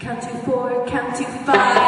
Count to four, count to five.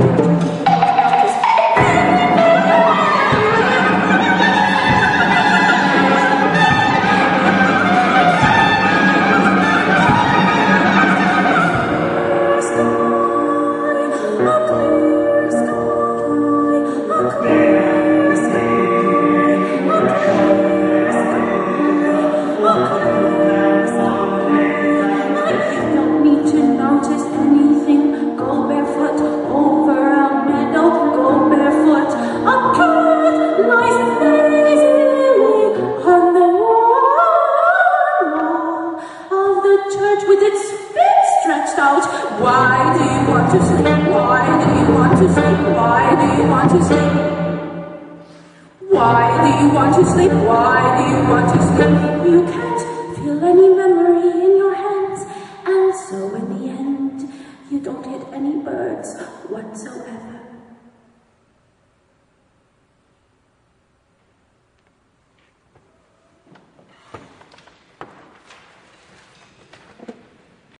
If you out. Why do you want to sleep? Why do you want to sleep? Why do you want to sleep? Why do you want to sleep? Why do you want to sleep? You can't feel any memory in your hands, and so in the end, you don't hit any birds whatsoever.